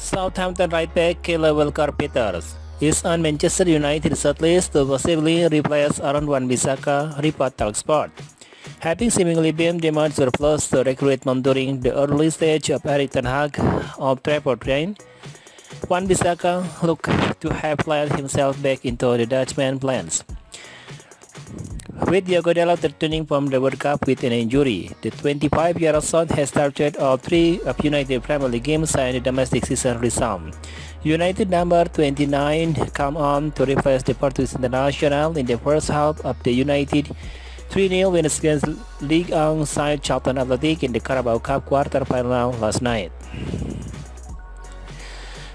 Southampton right back Kyle Walker-Peters is on Manchester United shortlist to possibly replace Aaron Wan-Bissaka, report Talksport. Having seemingly been demoted surplus to recruitment during the early stage of Erik Ten Hag Old Trafford Train, Wan-Bissaka looked to have played himself back into the Dutchman plans. With Diogo returning from the World Cup with an injury, the 25-year-old son has started all three of United Premier League games and the domestic season resumed. United number 29 come on to replace the Portuguese international in the first half of the United 3-0 win against League One side Charlton Athletic in the Carabao Cup quarter final last night.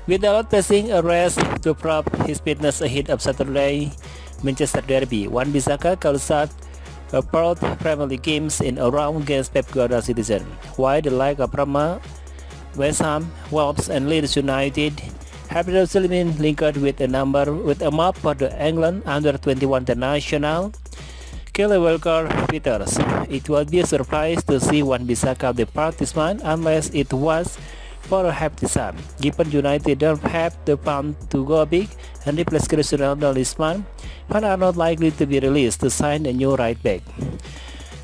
Without facing a rest to prop his fitness ahead of Saturday Manchester Derby, Wan-Bissaka could start both uh, Premier League games in a round against Pep Guardiola citizen, while the likes of Roma, West Ham, Wolves and Leeds United have also been linked with a number with a map for the England under 21 international Kyle Walker Peters. It would be a surprise to see Wan-Bissaka depart this month unless it was for a hefty sum. Given United don't have the fund to go big and replace Cristiano Ronaldo this month, fans are not likely to be released to sign a new right back.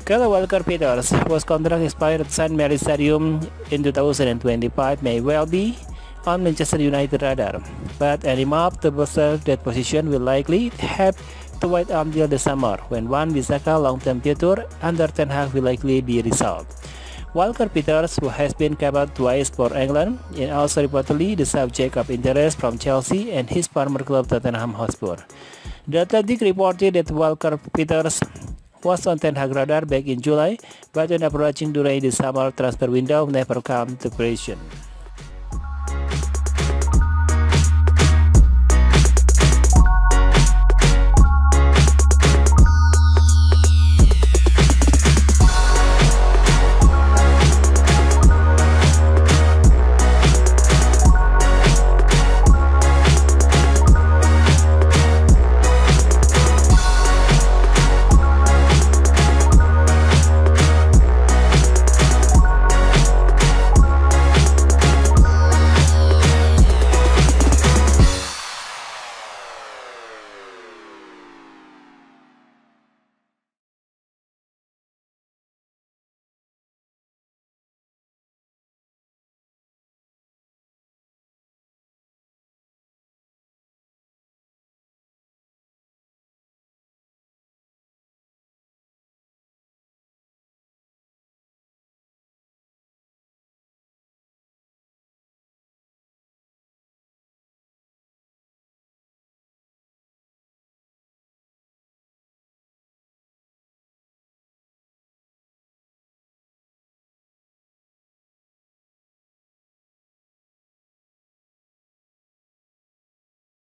Kyle Walker-Peters was contract expired at St. Mary's Stadium in 2025 may well be on Manchester United radar, but any move to bolster that position will likely have to wait until the summer when Wan-Bissaka long-term future under Ten Hag will likely be resolved. Walker Peters, who has been capped twice for England, is also reportedly the subject of interest from Chelsea and his former club Tottenham Hotspur. The Athletic reported that Walker Peters was on Ten Hag radar back in July, but when approaching during the summer transfer window never came to fruition.